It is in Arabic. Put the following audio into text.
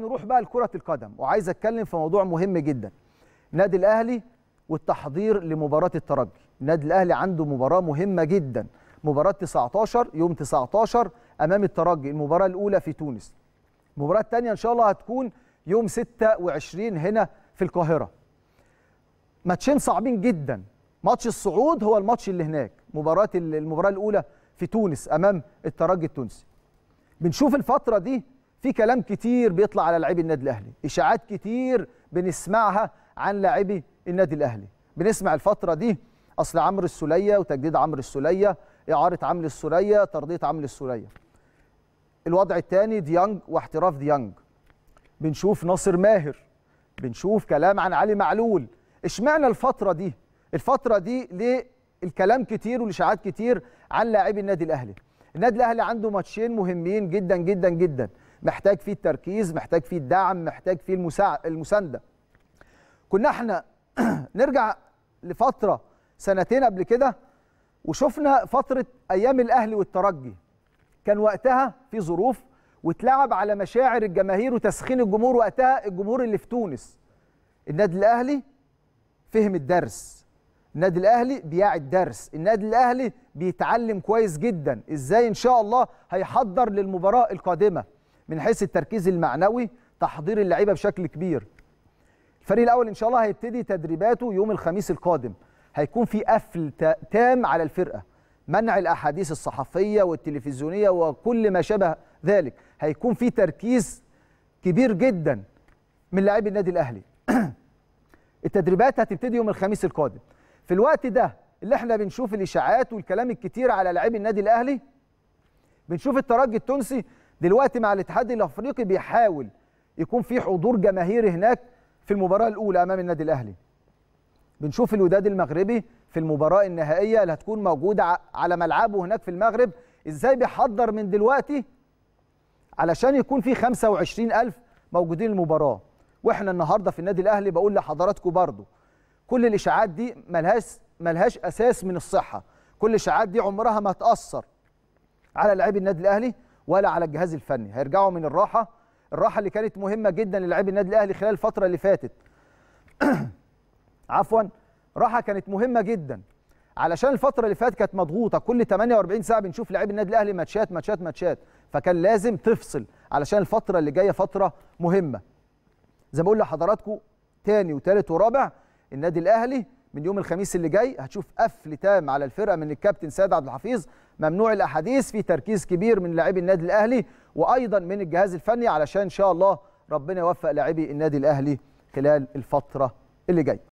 نروح بقى لكرة القدم وعايز أتكلم في موضوع مهم جدا. النادي الأهلي والتحضير لمباراة الترجي. النادي الأهلي عنده مباراة مهمة جدا. مباراة 19 يوم 19 أمام الترجي. المباراة الأولى في تونس. المباراة الثانية إن شاء الله هتكون يوم 26 هنا في القاهرة. ماتشين صعبين جدا. ماتش الصعود هو الماتش اللي هناك. مباراة المباراة الأولى في تونس أمام الترجي التونسي. بنشوف الفترة دي في كلام كتير بيطلع على لاعبي النادي الأهلي إشاعات كتير بنسمعها عن لاعبي النادي الأهلي. بنسمع الفترة دي أصل عمرو السولية وتجديد عمرو السولية إعارة عمرو السولية ترضية عمرو السولية. الوضع الثاني ديانج واحتراف ديانج بنشوف ناصر ماهر بنشوف كلام عن علي معلول. اشمعنى الفترة دي؟ الفترة دي ليه الكلام كتير والإشاعات كتير عن لاعبي النادي الأهلي. النادي الأهلي عنده ماتشين مهمين جدا جدا جدا. محتاج فيه التركيز محتاج فيه الدعم محتاج فيه المساع... المساندة. كنا إحنا نرجع لفترة سنتين قبل كده وشفنا فترة أيام الأهلي والترجي. كان وقتها في ظروف واتلعب على مشاعر الجماهير وتسخين الجمهور وقتها الجمهور اللي في تونس. النادي الأهلي فهم الدرس. النادي الأهلي بيعي الدرس. النادي الأهلي بيتعلم كويس جدا. إزاي إن شاء الله هيحضر للمباراة القادمة؟ من حيث التركيز المعنوي تحضير اللعيبة بشكل كبير. الفريق الأول إن شاء الله هيبتدي تدريباته يوم الخميس القادم. هيكون في قفل تام على الفرقة. منع الأحاديث الصحفية والتلفزيونية وكل ما شابه ذلك. هيكون في تركيز كبير جدا من لاعبي النادي الأهلي. التدريبات هتبتدي يوم الخميس القادم. في الوقت ده اللي إحنا بنشوف الإشاعات والكلام الكتير على لاعبي النادي الأهلي بنشوف الترجي التونسي دلوقتي مع الاتحاد الافريقي بيحاول يكون في حضور جماهيري هناك في المباراة الأولى أمام النادي الأهلي. بنشوف الوداد المغربي في المباراة النهائية اللي هتكون موجودة على ملعبه هناك في المغرب إزاي بيحضر من دلوقتي؟ علشان يكون في 25000 موجودين المباراه وإحنا النهارده في النادي الأهلي بقول لحضراتكم برضو كل الإشاعات دي ملهاش ملهاش أساس من الصحة. كل الإشاعات دي عمرها ما تاثر على لاعبي النادي الأهلي ولا على الجهاز الفني. هيرجعوا من الراحة. الراحة اللي كانت مهمة جدا للاعبي النادي الأهلي خلال الفترة اللي فاتت. عفوا. راحة كانت مهمة جدا. علشان الفترة اللي فاتت كانت مضغوطة. كل 48 ساعة بنشوف لاعبي النادي الأهلي ماتشات ماتشات ماتشات. فكان لازم تفصل علشان الفترة اللي جاية فترة مهمة. زي ما بقول لحضراتكم تاني وتالت ورابع النادي الأهلي من يوم الخميس اللي جاي هتشوف قفل تام على الفرقة من الكابتن سيد عبد الحفيظ ممنوع الأحاديث في تركيز كبير من لاعبي النادي الأهلي وأيضا من الجهاز الفني علشان إن شاء الله ربنا يوفق لاعبي النادي الأهلي خلال الفترة اللي جاية.